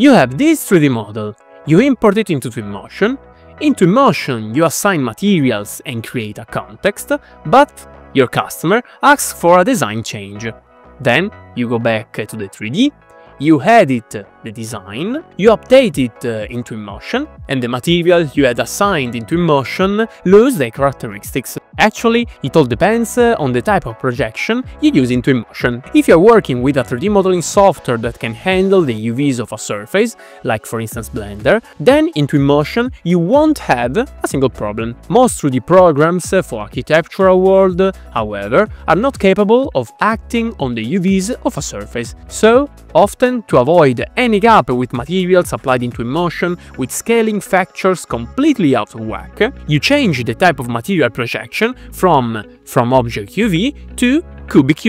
You have this 3D model. You import it into Twinmotion. In Twinmotion, you assign materials and create a context, but your customer asks for a design change. Then you go back to the 3D, you edit the design, you update it uh, in Twinmotion, and the material you had assigned in Twinmotion lose their characteristics. Actually, it all depends uh, on the type of projection you use in Twinmotion. If you're working with a 3D modeling software that can handle the UVs of a surface, like for instance Blender, then in Twinmotion you won't have a single problem. Most 3D programs uh, for architectural world, however, are not capable of acting on the UVs of a surface. So, often, to avoid any gap with materials applied in Twinmotion with scaling factors completely out of whack, you change the type of material projection from from object UV to cubic.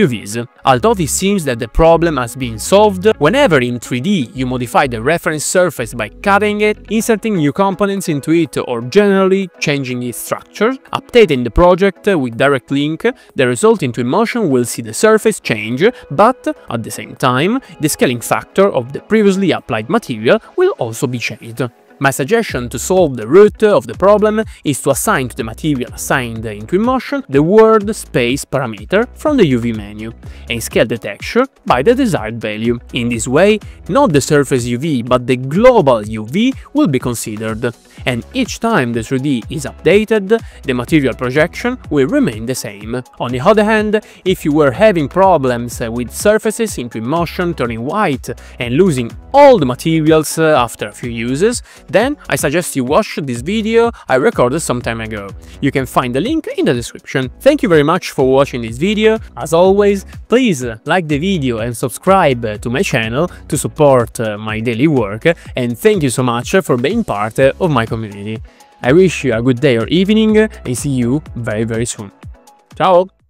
Although it seems that the problem has been solved, whenever in 3D you modify the reference surface by cutting it, inserting new components into it or generally changing its structure, updating the project with direct link, the result in Twinmotion will see the surface change, but at the same time, the scaling factor of the previously applied material will also be changed. My suggestion to solve the root of the problem is to assign to the material assigned in Twinmotion the world space parameter from the UV menu, and scale the texture by the desired value. In this way, not the surface UV but the global UV will be considered, and each time the 3D is updated, the material projection will remain the same. On the other hand, if you were having problems with surfaces in Twinmotion turning white and losing all the materials uh, after a few uses, then I suggest you watch this video I recorded some time ago. You can find the link in the description. Thank you very much for watching this video. As always, please like the video and subscribe to my channel to support uh, my daily work and thank you so much for being part of my community. I wish you a good day or evening and see you very very soon. Ciao!